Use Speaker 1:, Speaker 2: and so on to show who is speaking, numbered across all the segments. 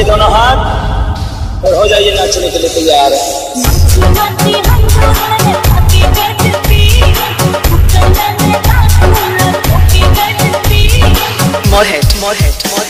Speaker 1: लीजिए दोनों हाथ और हो जाइए नाचने के लिए तैयार।
Speaker 2: है Morehead Morehead Morehead.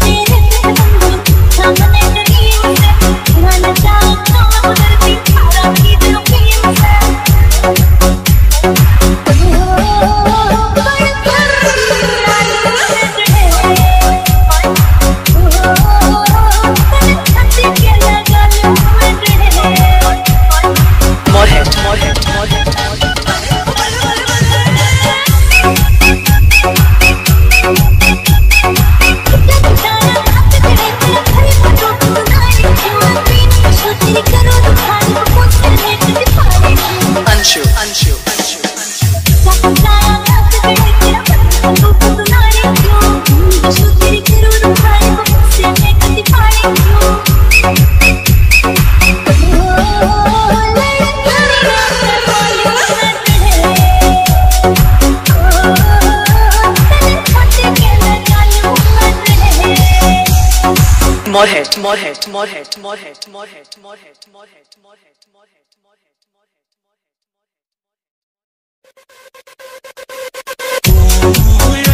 Speaker 2: Something Morehead, Morehead, Morehead, Morehead, Morehead, Morehead, Morehead, Morehead, Morehead, Morehead, Morehead.
Speaker 1: उठाइए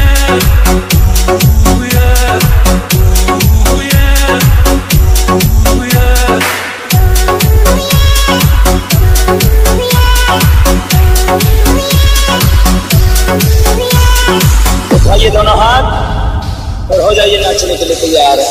Speaker 1: दोनों हाथ और हो जाइए नाचने के लिए तैयार है।